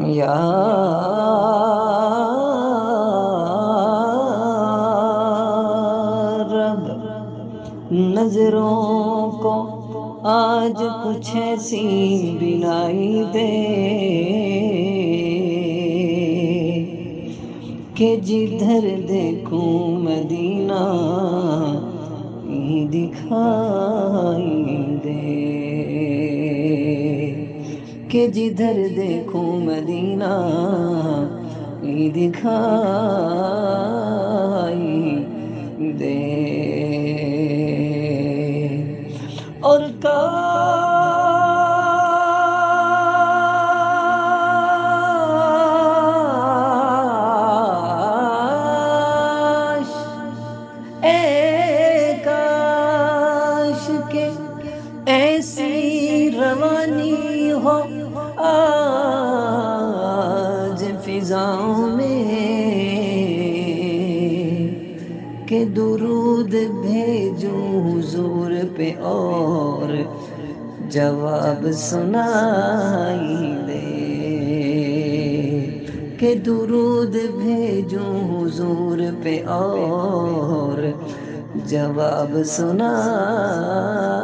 یا رب، نظروں کو آج کچھ ایسی بنائی دے کہ جدھر دیکھوں مدینہ دکھائی دے۔ کہ جدھر دیکھوں مدینہ دکھائی دے۔ اور کاش اے کاش کے ایسی روانی ہو۔ فضاؤں میں کہ درود بھیجوں حضور پہ اور جواب سنائی دے کہ درود بھیجوں حضور پہ اور جواب سنائی